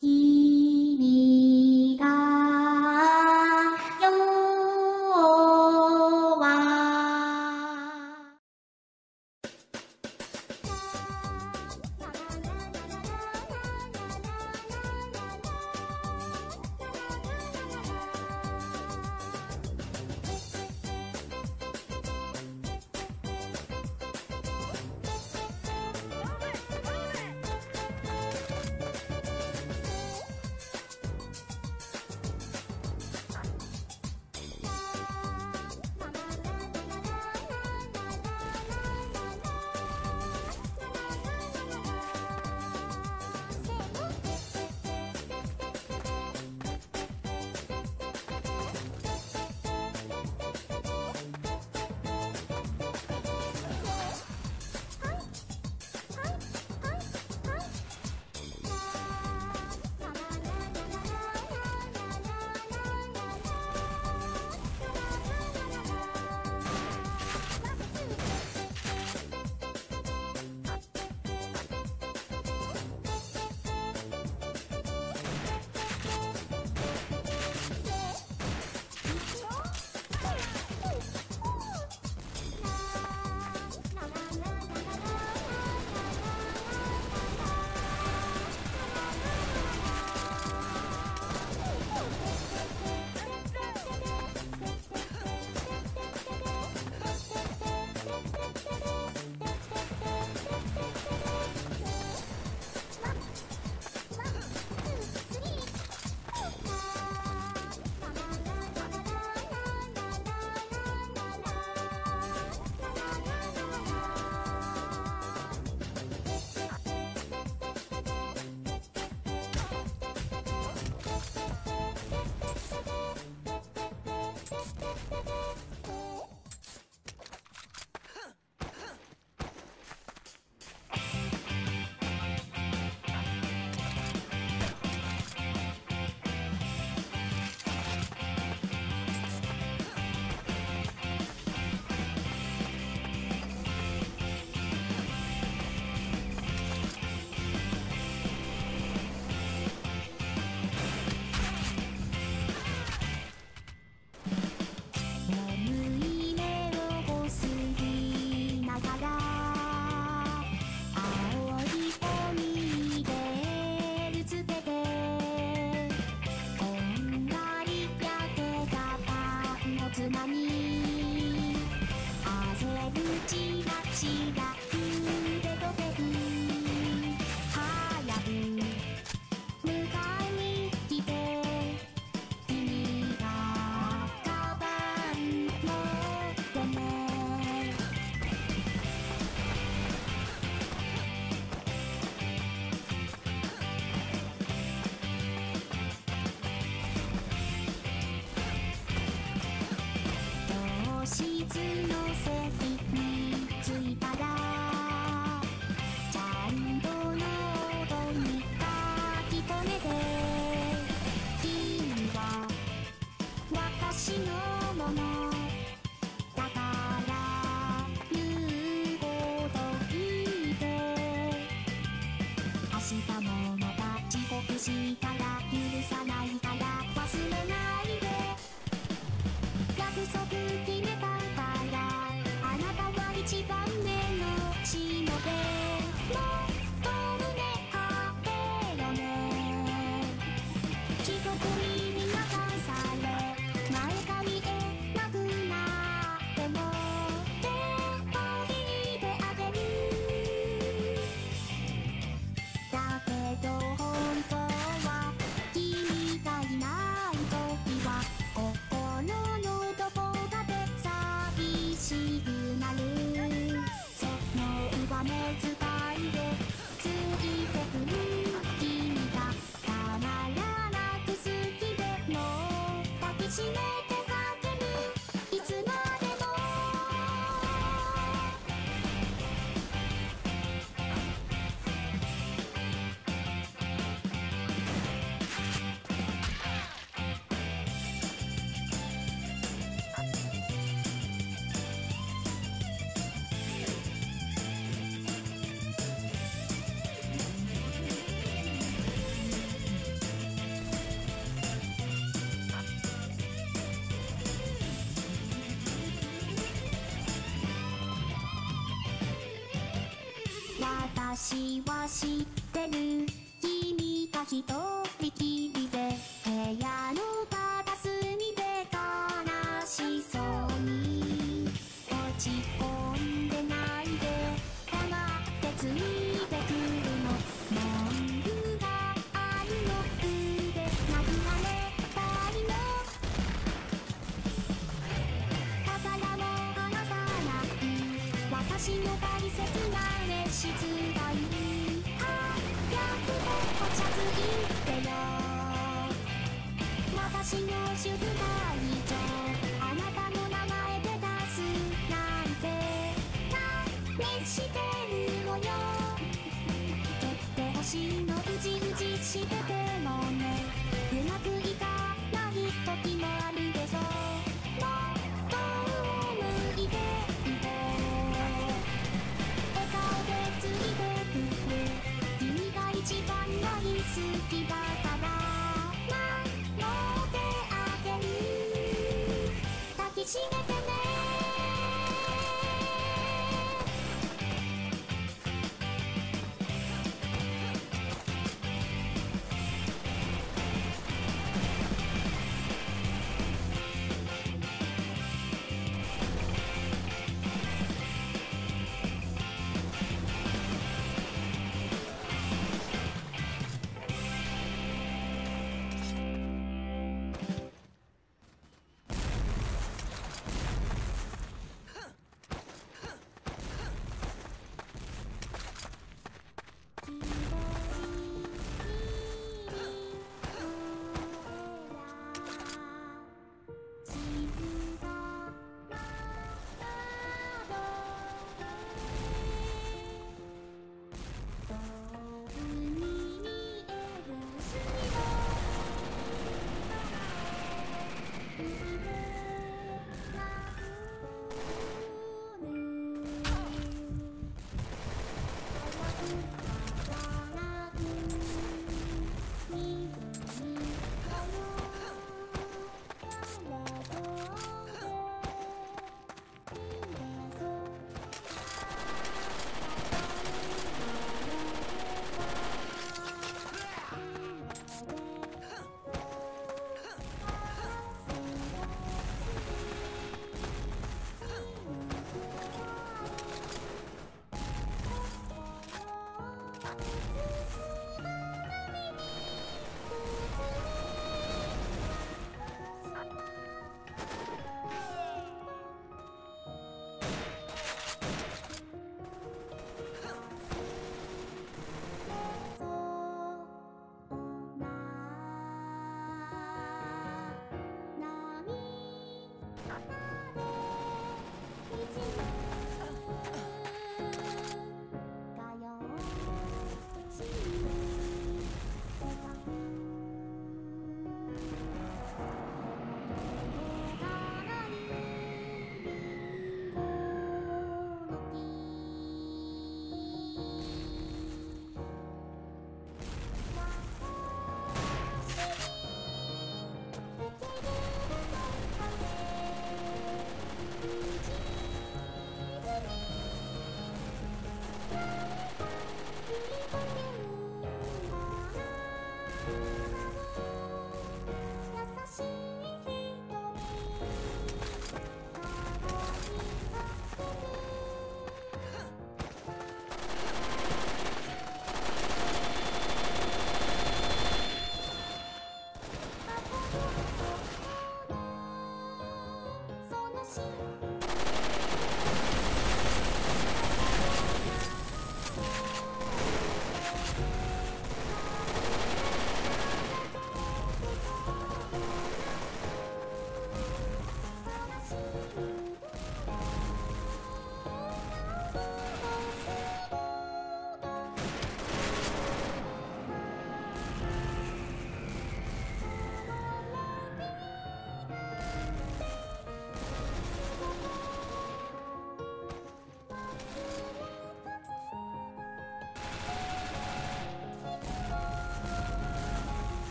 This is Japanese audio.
君る君が一人きりで部屋の片隅で悲しそうに落ち込んでないで黙ってついてくるの。文句があるの腕殴られたいのだからもう離さない私の大切な熱質てお茶ついてよ私の宿題上あなたの名前で出すなんて何してるのよとってほしいのうじうじしてて抱き